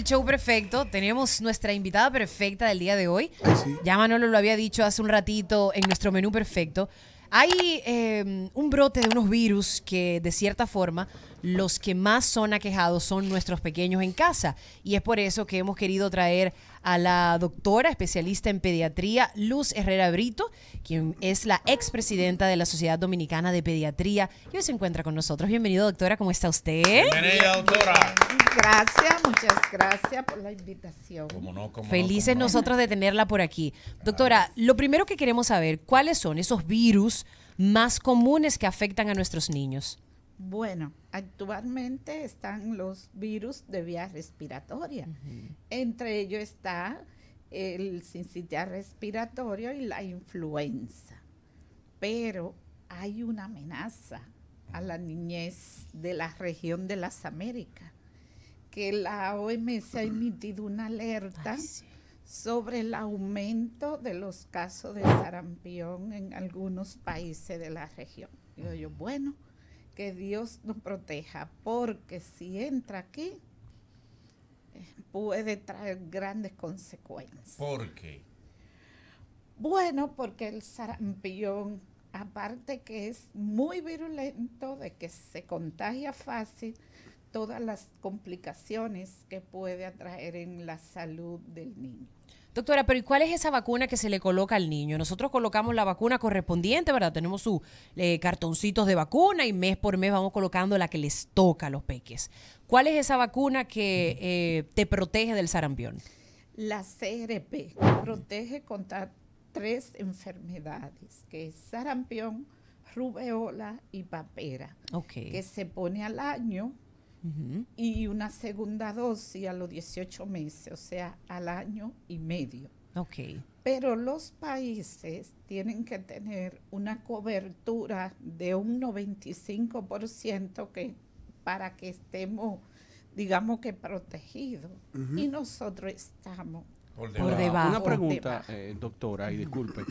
el show perfecto. Tenemos nuestra invitada perfecta del día de hoy. Sí. Ya Manolo lo había dicho hace un ratito en nuestro menú perfecto. Hay eh, un brote de unos virus que, de cierta forma, los que más son aquejados son nuestros pequeños en casa. Y es por eso que hemos querido traer a la doctora especialista en pediatría, Luz Herrera Brito, quien es la expresidenta de la Sociedad Dominicana de Pediatría. Y hoy se encuentra con nosotros. Bienvenido, doctora. ¿Cómo está usted? Bienvenida, doctora. Gracias, muchas gracias por la invitación. Cómo no, cómo no, Felices cómo no. nosotros de tenerla por aquí. Doctora, lo primero que queremos saber, ¿cuáles son esos virus más comunes que afectan a nuestros niños? Bueno, actualmente están los virus de vía respiratoria. Entre ellos está el sincitial respiratorio y la influenza. Pero hay una amenaza a la niñez de la región de las Américas, que la OMS ha emitido una alerta Ay, sí. sobre el aumento de los casos de sarampión en algunos países de la región. Digo yo, bueno, que Dios nos proteja, porque si entra aquí, eh, puede traer grandes consecuencias. ¿Por qué? Bueno, porque el sarampión, aparte que es muy virulento, de que se contagia fácil, todas las complicaciones que puede atraer en la salud del niño. Doctora, pero ¿y cuál es esa vacuna que se le coloca al niño? Nosotros colocamos la vacuna correspondiente, ¿verdad? Tenemos sus cartoncitos de vacuna y mes por mes vamos colocando la que les toca a los peques. ¿Cuál es esa vacuna que eh, te protege del sarampión? La CRP protege contra tres enfermedades, que es sarampión, rubeola y papera, Ok. que se pone al año Y una segunda dosis a los 18 meses, o sea, al año y medio. Ok. Pero los países tienen que tener una cobertura de un 95% que, para que estemos, digamos que protegidos. Y nosotros estamos. Por Por debajo. debajo. Una Por pregunta, debajo. eh, doctora, y disculpe.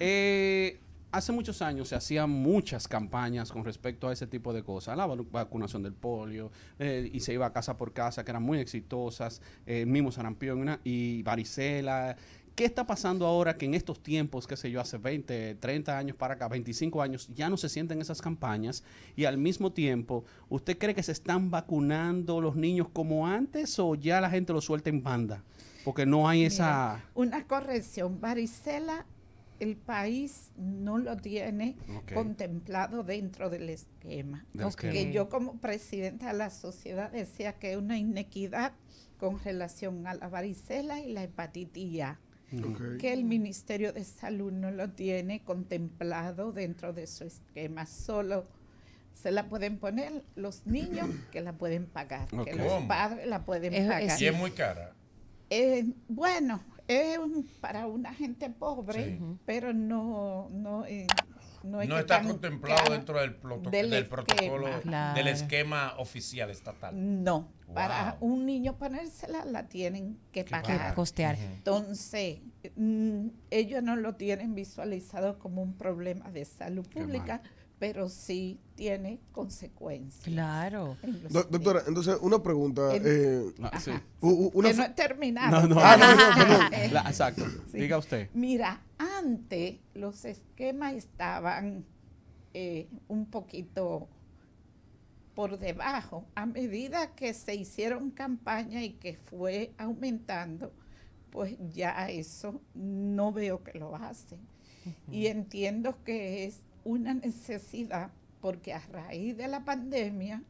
Eh, hace muchos años se hacían muchas campañas con respecto a ese tipo de cosas, la vacu- vacunación del polio, eh, y se iba casa por casa, que eran muy exitosas, eh, el mismo sarampión y varicela. ¿Qué está pasando ahora que en estos tiempos, qué sé yo, hace 20, 30 años para acá, 25 años, ya no se sienten esas campañas y al mismo tiempo, ¿usted cree que se están vacunando los niños como antes o ya la gente lo suelta en banda? Porque no hay esa... Una corrección, varicela, el país no lo tiene contemplado dentro del esquema. Del Ok. esquema. Que yo como presidenta de la sociedad decía que es una inequidad con relación a la varicela y la hepatitis A. Ok. que el Ministerio de Salud no lo tiene contemplado dentro de su esquema. Solo se la pueden poner los niños que la pueden pagar, que los padres la pueden Es- pagar. es- Y es muy cara. Eh, bueno, es un- para una gente pobre, Sí. pero no, no, eh, no, es No que está tan contemplado dentro del, proto- del del esquema. protocolo, Claro. del esquema oficial estatal. No, para un niño ponérsela la tienen que pagar. pagar. costear. Entonces, mm, ellos no lo tienen visualizado como un problema de salud pública, pero sí tiene consecuencias. Claro. en los Do- doctora, entonces una pregunta. En- eh, Ah, sí. una que no he terminado. No, no, Ah, no, no, no, no. Eh, La- exacto. Sí. Diga usted. Mira, antes los esquemas estaban eh, un poquito por debajo. A medida que se hicieron campañas y que fue aumentando, pues ya eso no veo que lo hacen. Y entiendo que es una necesidad porque a raíz de la pandemia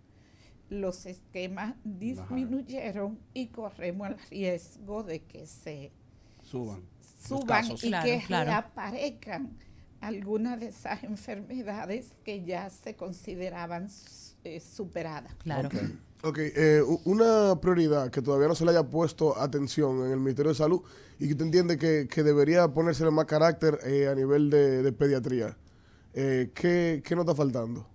los esquemas disminuyeron y corremos el riesgo de que se Suban. y Claro, que claro. reaparezcan algunas de esas enfermedades que ya se consideraban eh, superadas. Claro. Ok. Ok, eh, una prioridad que todavía no se le haya puesto atención en el Ministerio de Salud y que usted entiende que, que debería ponérsele más carácter eh, a nivel de, de pediatría. Eh, ¿qué, ¿Qué nos está faltando?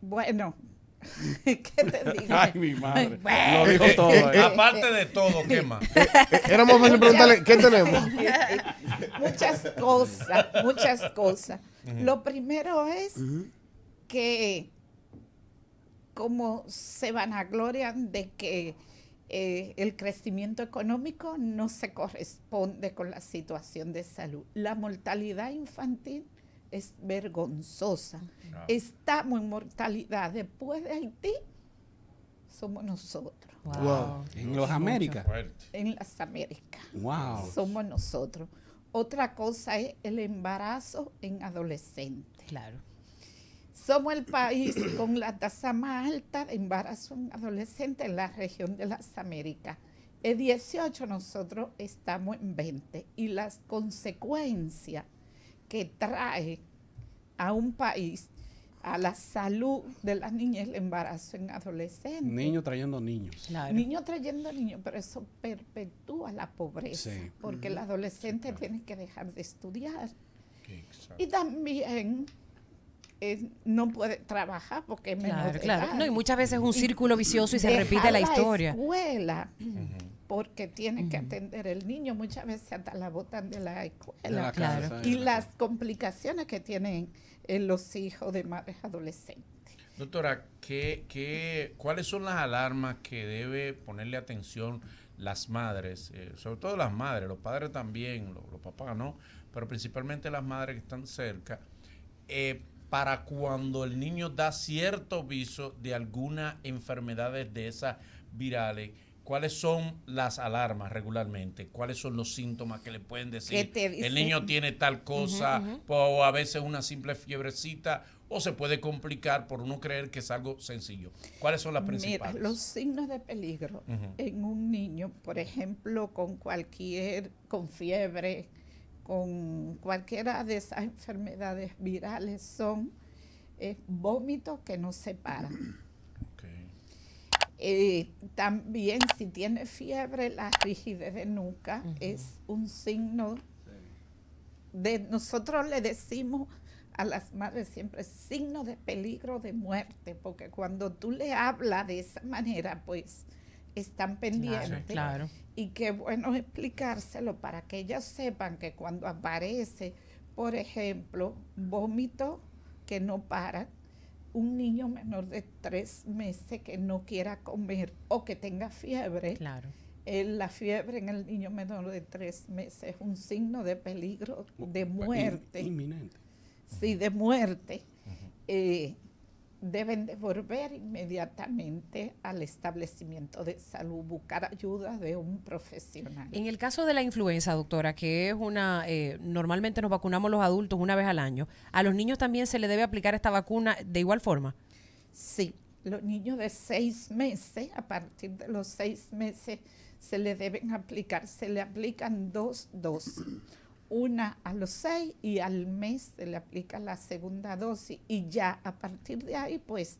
Bueno, ¿qué te digo? Ay, mi madre. Bueno. Lo dijo Eh, todo. eh, ¿eh? Aparte de todo, ¿qué más? Eh, era más fácil preguntarle, ¿qué tenemos? muchas cosas, muchas cosas. Lo primero es que como se vanaglorian de que eh, el crecimiento económico no se corresponde con la situación de salud. La mortalidad infantil es vergonzosa. Ah. Estamos en mortalidad después de Haití, somos nosotros, Wow. En los Américas. En las Américas. Wow. Somos nosotros. Otra cosa es el embarazo en adolescentes. Claro. Somos el país con la tasa más alta de embarazo en adolescentes en la región de las Américas. En 18 nosotros estamos en 20 y las consecuencias que trae a un país a la salud de las niñas el embarazo en adolescentes. Niños trayendo niños. Claro. Niños trayendo niños, pero eso perpetúa la pobreza, Sí. porque el adolescente tiene que dejar de estudiar. Exacto. Y también eh, no puede trabajar porque es menor Claro, de claro. edad. No, y muchas veces es un círculo vicioso y se repite la historia. escuela Ujú. Porque tiene que atender el niño. Muchas veces hasta la botan de la De escuela. la Claro. casa, y las complicaciones que tienen eh, los hijos de madres adolescentes. Doctora, ¿qué, qué, cuáles son las alarmas que debe ponerle atención las madres? eh, sobre todo las madres, los padres también, los, los papás no, pero principalmente las madres que están cerca, eh, para cuando el niño da cierto viso de alguna enfermedad de esas virales. ¿Cuáles son las alarmas regularmente? ¿Cuáles son los síntomas que le pueden decir? El niño tiene tal cosa, o a veces una simple fiebrecita, o se puede complicar por uno creer que es algo sencillo. ¿Cuáles son las Mira, principales? los signos de peligro en un niño, por ejemplo, con cualquier, con fiebre, con cualquiera de esas enfermedades virales son eh, vómitos que no se paran. Eh, también si tiene fiebre, la rigidez de nuca es un signo de, nosotros le decimos a las madres siempre signo de peligro de muerte, porque cuando tú le hablas de esa manera, pues están pendientes. Claro. Y qué bueno explicárselo para que ellas sepan que cuando aparece, por ejemplo, vómito que no para, un niño menor de tres meses que no quiera comer o que tenga fiebre, Claro. eh, la fiebre en el niño menor de tres meses es un signo de peligro de In- muerte. Inminente. sí, de muerte. Eh, deben de volver inmediatamente al establecimiento de salud, buscar ayuda de un profesional. En el caso de la influenza, doctora, que es una, eh, normalmente nos vacunamos los adultos una vez al año, ¿a los niños también se le debe aplicar esta vacuna de igual forma? Sí, los niños de seis meses, a partir de los seis meses, se le deben aplicar, se le aplican dos dosis. Una a los seis y al mes se le aplica la segunda dosis y ya a partir de ahí, pues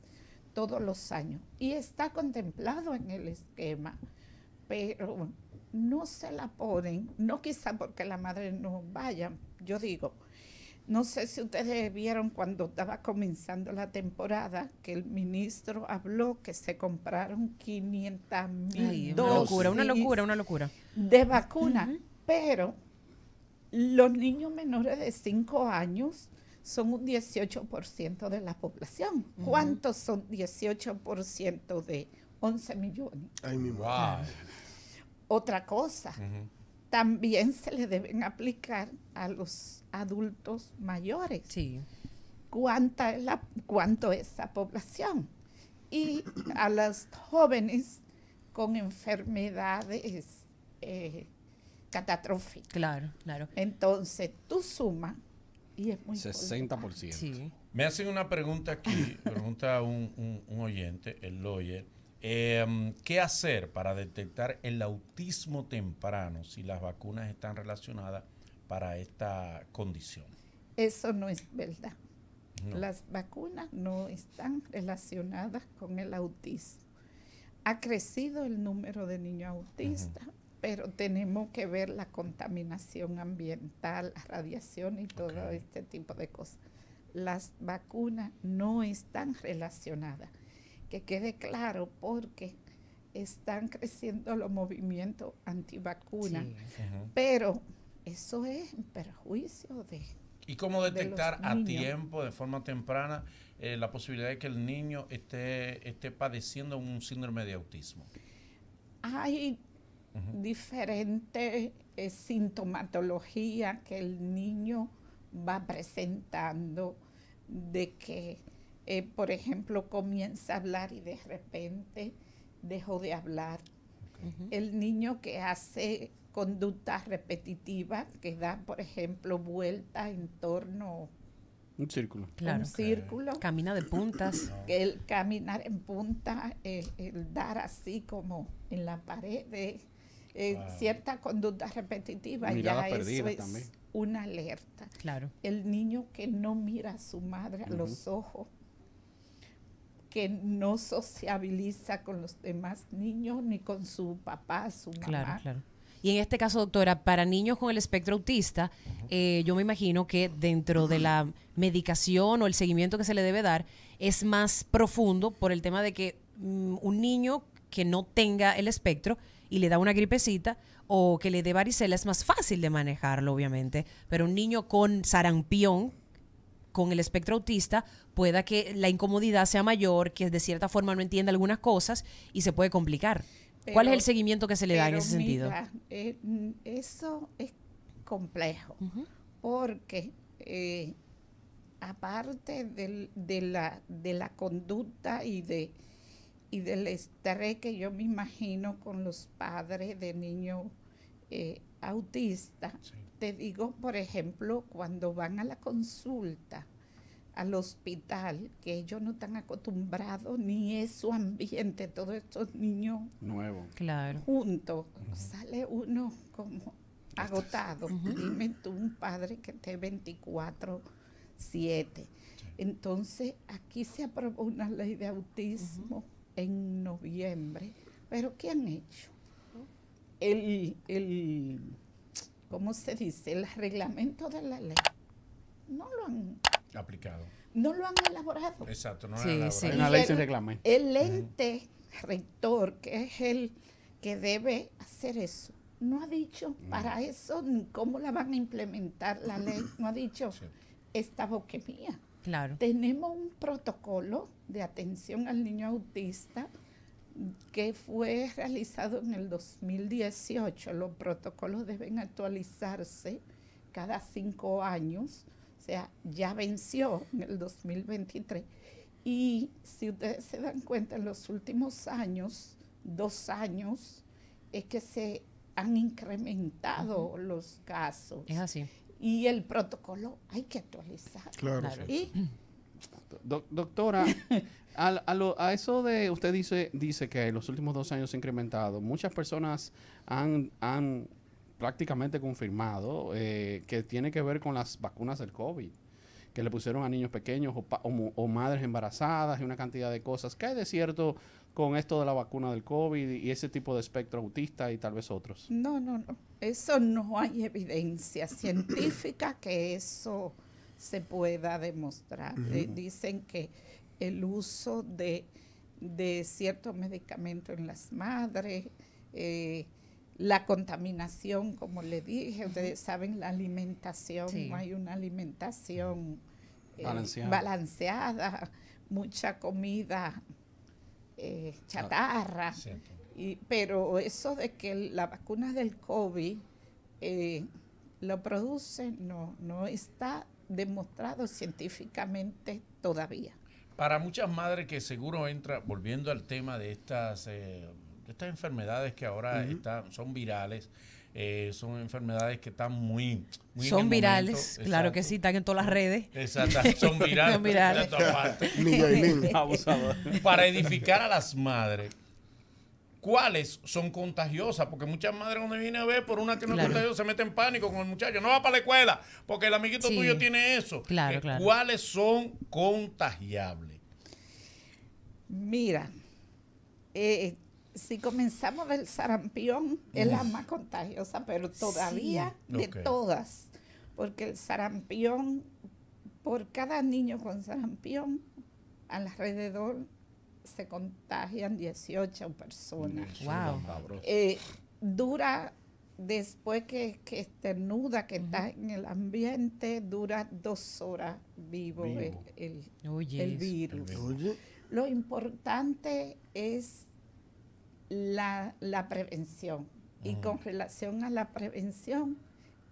todos los años. Y está contemplado en el esquema, pero no se la ponen, no quizá porque la madre no vaya, yo digo, no sé si ustedes vieron cuando estaba comenzando la temporada que el ministro habló que se compraron 500 Ay, mil una locura, una dosis locura, una locura. de vacuna, pero los niños menores de 5 años son un 18% de la población. ¿Cuántos son 18% de 11 millones? Ahí mismo. Wow. Otra cosa, también se le deben aplicar a los adultos mayores. Sí. cuánta es la, cuánto es la población y a las jóvenes con enfermedades eh, catastróficas. Claro, claro. Entonces, tú sumas y es muy importante. 60%. Sí. Me hacen una pregunta aquí, pregunta un, un- un oyente, el lawyer. Eh, ¿Qué hacer para detectar el autismo temprano si las vacunas están relacionadas para esta condición? Eso no es verdad. No. Las vacunas no están relacionadas con el autismo. Ha crecido el número de niños autistas, pero tenemos que ver la contaminación ambiental, la radiación y todo este tipo de cosas. Las vacunas no están relacionadas. Que quede claro porque están creciendo los movimientos antivacunas, Sí. Pero eso es en perjuicio de ¿Y cómo de detectar a tiempo, de forma temprana, eh, la posibilidad de que el niño esté, esté padeciendo un síndrome de autismo? hay diferentes eh, sintomatología que el niño va presentando de que, eh, por ejemplo, comienza a hablar y de repente dejó de hablar. El niño que hace conductas repetitivas, que da, por ejemplo, vueltas en torno Un círculo. Claro. un círculo, Camina de puntas. que el caminar en punta, eh, el dar así como en la pared, eh, eh, Wow. cierta conducta repetitiva, Mirada ya eso es también. una alerta. Claro. El niño que no mira a su madre a los ojos, que no sociabiliza con los demás niños ni con su papá, su mamá. Claro, claro. Y en este caso, doctora, para niños con el espectro autista, eh, yo me imagino que dentro de la medicación o el seguimiento que se le debe dar es más profundo por el tema de que mm, un niño que no tenga el espectro y le da una gripecita o que le dé varicela es más fácil de manejarlo, obviamente. Pero un niño con sarampión, con el espectro autista, pueda que la incomodidad sea mayor, que de cierta forma no entienda algunas cosas y se puede complicar. ¿Cuál es el seguimiento que se le da en ese sentido? eh, mm, eso es complejo, porque eh, aparte del- de, la, de la conducta y, de, y del estrés que yo me imagino con los padres de niños eh, autistas, Sí. te digo, por ejemplo, cuando van a la consulta al hospital, que ellos no están acostumbrados ni es su ambiente, todos estos niños Nuevo. Claro. juntos, sale uno como agotado. Dime tú, un padre que esté 24, 7. Entonces, aquí se aprobó una ley de autismo en noviembre. Pero ¿qué han hecho? El, el, ¿cómo se dice? El reglamento de la ley. No lo han, Aplicado. no lo han elaborado. Exacto, no Sí, sí. Hay elaborado. una Y ley el- sin reglamento. El ente rector, que es el que debe hacer eso, no ha dicho para eso ni cómo la van a implementar la ley, no ha dicho esta boquemía. Claro. Tenemos un protocolo de atención al niño autista que fue realizado en el 2018. Los protocolos deben actualizarse cada cinco años, o sea, ya venció en el 2023. Y si ustedes se dan cuenta, en los últimos años, dos años, es que se han incrementado los casos. Es así. Y el protocolo hay que actualizar. Claro. Claro. Y Doc- doctora, al- a, lo- a eso de, usted dice, dice que en los últimos dos años se ha incrementado. Muchas personas han, han prácticamente confirmado eh, que tiene que ver con las vacunas del COVID, que le pusieron a niños pequeños o, o madres embarazadas y una cantidad de cosas. ¿Qué hay de cierto con esto de la vacuna del COVID y ese tipo de espectro autista y tal vez otros? No, no, no. Eso no hay evidencia científica que eso se pueda demostrar. Eh, dicen que el uso de, de ciertos medicamentos en las madres, eh, la contaminación, como le dije, ustedes saben, la alimentación, Sí. no hay una alimentación eh, Balanceada. balanceada, mucha comida eh, chatarra. Cierto. Y, pero eso de que la vacuna del COVID eh, lo produce no, no está demostrado científicamente todavía. Para muchas madres que seguro entra, volviendo al tema de estas, eh, estas enfermedades que ahora están, son virales, eh, son enfermedades que están muy, muy Son virales, momento. claro que sí, están en todas las redes. Exacto, son virales. Son virales. Para edificar a las madres, ¿cuáles son contagiosas? Porque muchas madres cuando vienen a ver por una que no Claro. es contagiosa se meten en pánico con el muchacho. No va para la escuela porque el amiguito Sí. tuyo tiene eso. Claro, Eh, claro. ¿Cuáles son contagiables? Mira, eh, si comenzamos del sarampión, es la más contagiosa, pero todavía de todas, porque el sarampión, por cada niño con sarampión, alrededor se contagian 18 personas. Wow. eh, dura después que, que estornuda, que está en el ambiente, dura dos horas vivo, Vivo. El, virus. Oye, Lo importante es la, la prevención. Y con relación a la prevención,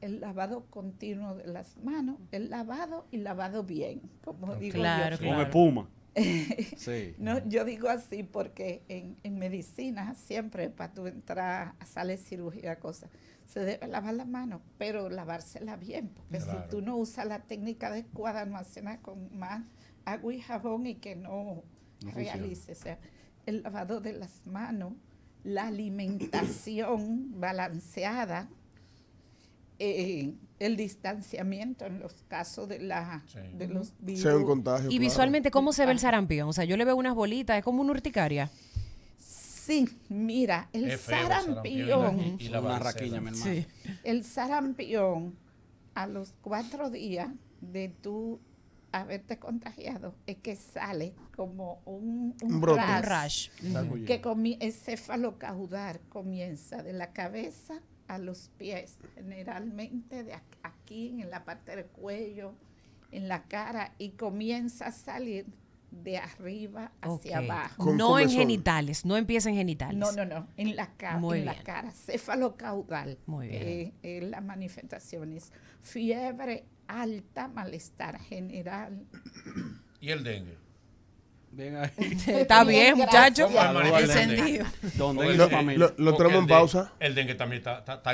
el lavado continuo de las manos, el lavado y lavado bien, como digo Claro, yo. Con claro. espuma. sí. No, yo digo así porque en, en medicina siempre para tú entrar de cirugía, cosas, se debe lavar las manos, pero lavársela bien, porque Claro. si tú no usas la técnica adecuada, almacenar con más agua y jabón y que no, No realice. O sea, el lavado de las manos, la alimentación balanceada, eh, el distanciamiento en los casos de, la, Sí. de los virus. Sea un contagio. Y claro. visualmente, ¿cómo se ve el sarampión? O sea, yo le veo unas bolitas, es como una urticaria. Sí, mira, el feo sarampión, y la- y la mi hermano. el sarampión, a los cuatro días de tú haberte contagiado, es que sale como un, Un brote. Un rash rash. Que comi- el cefalocaudal comienza de la cabeza a los pies, generalmente de aquí en la parte del cuello, en la cara, y comienza a salir de arriba hacia abajo. Con No en genitales, no empieza en genitales. No, no, no, en la, ca- Muy en la bien. cara, cefalocaudal. Muy bien. eh, eh, las manifestaciones, fiebre alta, malestar general. Y el dengue. Ahí. Está bien, muchacho. ¿Cómo el manifiesto del dengue? Encendido. Donde Porque hay Lo, lo- lo tenemos en pausa. El dengue también está, está, está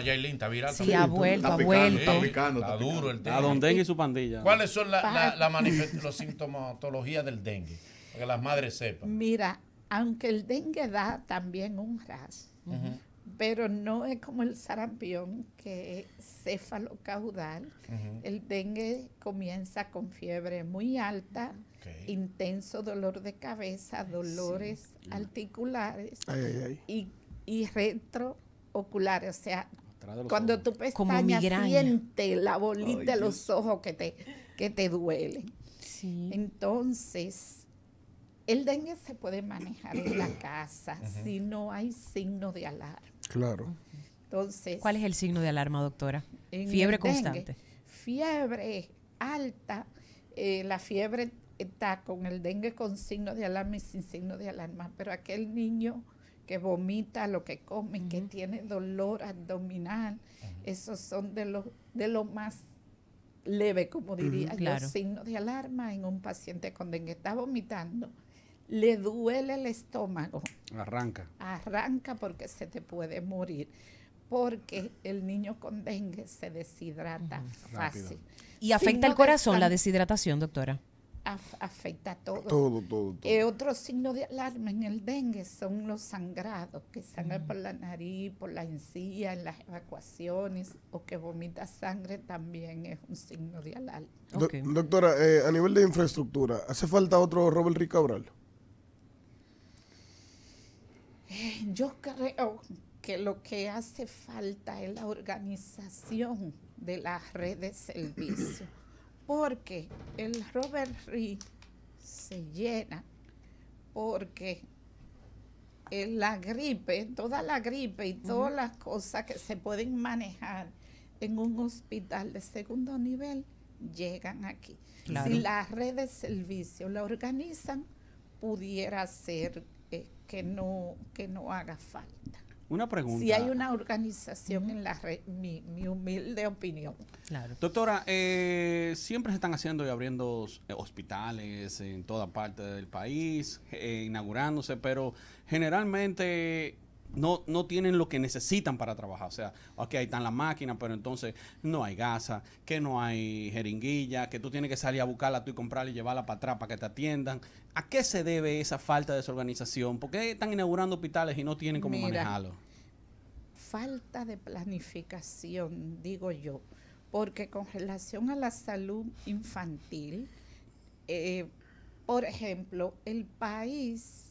viral. Sí, ha vuelto, Está ha picando, vuelto. está picando. Está duro el A dengue. Don Dengue y su pandilla. ¿Cuáles son la, la, la manifest- los sintomatologías del dengue? Para que las madres sepan. Mira, aunque el dengue da también un rash, Ujú, pero no es como el sarampión, que es cefalocaudal. ujú. El dengue comienza con fiebre muy alta, intenso dolor de cabeza, dolores articulares Ay, ay, ay. y, y retrooculares, o sea, Cuando ojos. pestañas, migraña. siente la bolita Ay, de los ojos que te, que te duelen. Sí. Entonces, el dengue se puede manejar en la casa si no hay signo de alarma. Claro. Entonces, ¿Cuál es el signo de alarma, doctora? Fiebre dengue, constante. Fiebre alta. eh, la fiebre está con el dengue con signo de alarma y sin signo de alarma, pero aquel niño que vomita lo que come, que tiene dolor abdominal, esos son de los de lo más leve, como diría claro. signo de alarma en un paciente con dengue. Está vomitando, le duele el estómago, Arranca. arranca porque se te puede morir, porque el niño con dengue se deshidrata fácil. ¿Y afecta Signo el de corazón la deshidratación, doctora? af- afecta todo. Todo, todo, todo. Eh, otro signo de alarma en el dengue son los sangrados, que sangran por la nariz, por la encía, en las evacuaciones, o que vomita sangre también es un signo de alarma. Do- doctora, eh, a nivel de infraestructura, ¿hace falta otro Robert Rick Cabral? Yo creo que lo que hace falta es la organización de las redes de servicio, porque el Robert Reed se llena porque la gripe, toda la gripe y todas las cosas que se pueden manejar en un hospital de segundo nivel llegan aquí. Claro. Si las redes de servicio la organizan, pudiera ser eh, que no que no haga falta. Una pregunta. Si hay una organización en la red, mi, mi humilde opinión. Claro. Doctora, eh, siempre se están haciendo y abriendo eh, hospitales en toda parte del país, eh, inaugurándose, pero generalmente no, no tienen lo que necesitan para trabajar. O sea, ok, ahí están las máquinas, pero entonces no hay gasa, que no hay jeringuilla, que tú tienes que salir a buscarla tú y comprarla y llevarla para atrás para que te atiendan. ¿A qué se debe esa falta de desorganización? ¿Por qué están inaugurando hospitales y no tienen cómo Mira, manejarlo? Falta de planificación, digo yo, porque con relación a la salud infantil, eh, por ejemplo, el país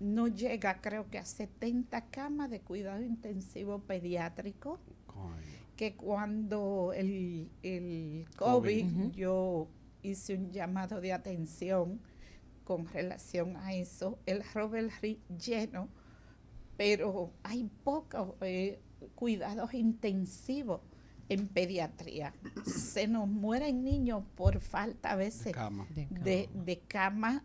no llega, creo que a 70 camas de cuidado intensivo pediátrico. Coño. que cuando el, el COVID. COVID, yo hice un llamado de atención con relación a eso, el Robert Reed lleno, pero hay pocos eh, cuidados intensivos en pediatría. Se nos mueren niños por falta a veces Cama. De cama. de, de cama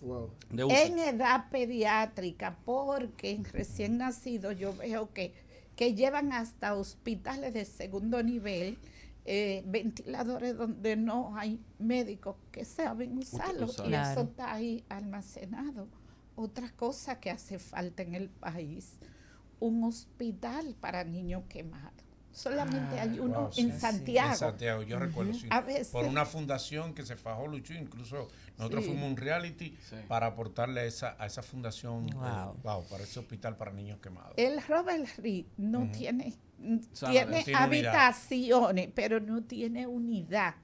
Wow. de uso. en edad pediátrica, porque en recién nacido yo veo que, que llevan hasta hospitales de segundo nivel, eh, ventiladores donde no hay médicos que saben usarlo y eso está ahí almacenado. Otra cosa que hace falta en el país, un hospital para niños quemados. Solamente hay uno Wow, en sí. Santiago. En Santiago, yo recuerdo, sí. A veces- Por una fundación que se fajó, luchó, incluso nosotros Sí. fuimos a un reality Sí. para aportarle a esa, a esa fundación, eh, Wow. para ese hospital para niños quemados. El Robert Reed no tiene, sea, tiene tiene unidad. habitaciones, pero no tiene unidad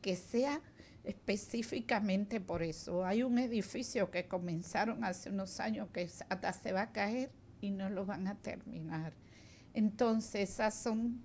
que sea específicamente por eso. Hay un edificio que comenzaron hace unos años que hasta se va a caer y no lo van a terminar. Entonces, esas son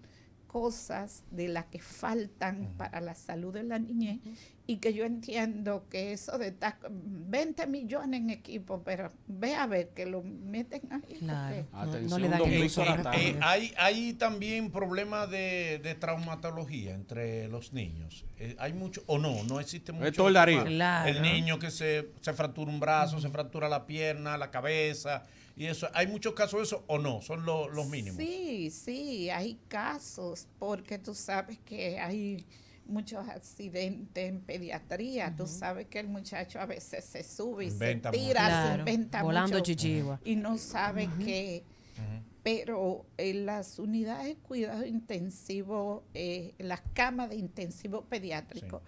cosas de las que faltan para la salud de la niñez y que yo entiendo que eso de estar con 20 millones en equipo, pero ve a ver que lo meten ahí. Claro. No, le dan. Atala. Eh, hay, hay también problemas de, de traumatología entre los niños. Eh, hay mucho, o no, no existe mucho. todo el Darío. tema. Claro. El niño que se, se fractura un brazo, se fractura la pierna, la cabeza, y eso. ¿Hay muchos casos de eso o no? Son lo- los mínimos. Sí, sí, hay casos, porque tú sabes que hay muchos accidentes en pediatría. Tú sabes que el muchacho a veces se sube y Inventa se tira, se Claro. inventa Volando mucho chichigua. y no sabe que... Ujú. Pero en las unidades de cuidado intensivo, eh, las camas de intensivo pediátrico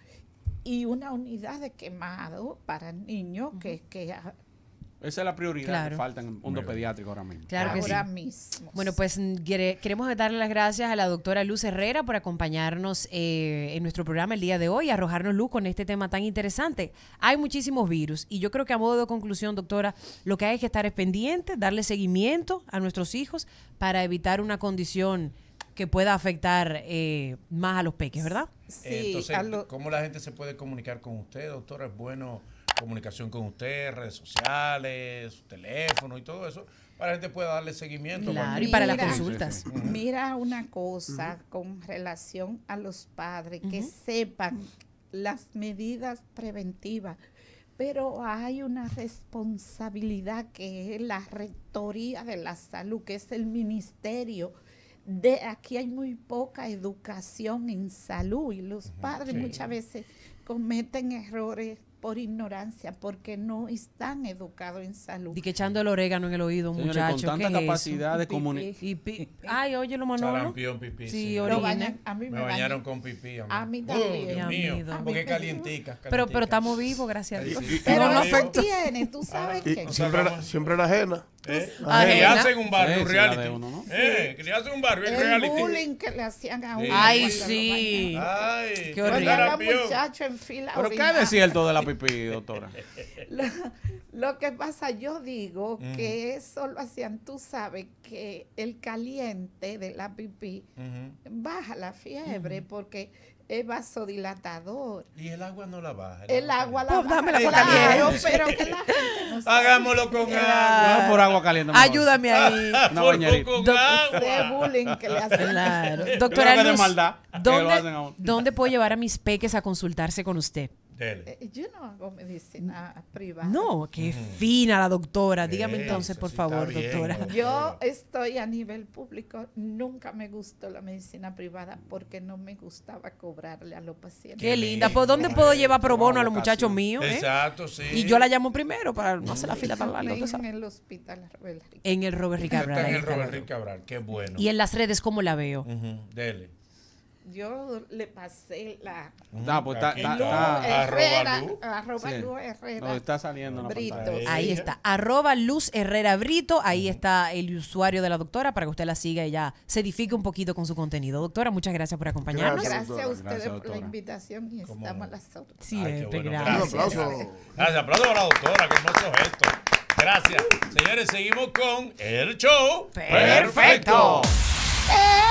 y una unidad de quemado para niños que, que a- Esa es la prioridad Claro. que falta en el mundo pediátrico ahora mismo. Claro que sí. ahora mismo. Bueno, pues queremos darle las gracias a la doctora Luz Herrera por acompañarnos eh, en nuestro programa el día de hoy, arrojarnos luz con este tema tan interesante. Hay muchísimos virus y yo creo que a modo de conclusión, doctora, lo que hay es que estar es pendiente, darle seguimiento a nuestros hijos para evitar una condición que pueda afectar eh, más a los peques, ¿verdad? Sí, Eh, Entonces, ¿cómo la gente se puede comunicar con usted, doctora? ¿Es bueno comunicación con usted, redes sociales, su teléfono y todo eso? Para que la gente pueda darle seguimiento. Claro, y para las Mira. consultas. Mira una cosa con relación a los padres, que sepan las medidas preventivas, pero hay una responsabilidad que es la Rectoría de la Salud, que es el Ministerio. De aquí hay muy poca educación en salud y los padres sí. muchas veces cometen errores por ignorancia, porque no están educados en salud. Y que echando el orégano en el oído, Señores, muchacho. con tanta ¿qué es eso? capacidad de comunicar. Ay, oye, lo Manolo. Pipí. Sí, sí. orina. Lo bañan- a mí Me, me, bañaron con pipí. A mí, A mí Uh, también. Dios A mí mío. también. Porque calientica. Pero, pero estamos vivos, gracias a Dios. Sí, sí. Pero no se tiene, tú sabes Y que. siempre, era, siempre era ajena. ¿Eh? Ajena. Que hacen un barrio, reality. uno, ¿no? Eh, que le hacen un barrio, el El reality. bullying que le hacían a uno. Ay, sí. Ay, Qué horrible. Sarampión. muchachos en fila. ¿Pero qué orinando. es cierto de la pipí, doctora? Lo, lo que pasa, yo digo que eso lo hacían, tú sabes, que el caliente de la pipí Ujú. baja la fiebre porque es vasodilatador. Y el agua no la baja. El agua la Pues baja, dámela claro, caliente. pero que la gente no sabe. Hagámoslo con agua. No por agua caliente. Ayúdame ahí. Bañerita. con agua. bullying que le hacen. Claro. Doctora de maldad a ¿dónde. ¿dónde puedo llevar a mis peques a consultarse con usted? Dele. Eh, Yo no hago medicina privada. No, qué fina la doctora. Dígame Eso, entonces, por sí, favor, bien, doctora. doctora. Yo estoy a nivel público, nunca me gustó la medicina privada porque no me gustaba cobrarle a los pacientes. Qué linda. ¿Por dónde puedo llevar pro bono a los muchachos míos? eh? Exacto, sí. Y yo la llamo primero para no hacer la fila tan larga. en el hospital Robert. En el Robert Ricabral. en el. Robert Rick Cabral. Qué bueno. Y en las redes, ¿cómo la veo? Ujú, Dele. Yo le pasé la Ah, pues está- Herrera, Arroba Lu. arroba Sí. Lu Herrera. No, está saliendo en la Brito. pantalla. Ahí está, arroba Luz Herrera Brito, ahí está el usuario de la doctora para que usted la siga y ya se edifique un poquito con su contenido. Doctora, muchas gracias por acompañarnos. Gracias. Gracias a ustedes Gracias, por la invitación y ¿Cómo estamos a las órdenes. Siempre, bueno. gracias. Un aplauso. Gracias. Aplauso para la doctora, que hermoso gesto. Gracias. Señores, seguimos con el show Perfecto. Este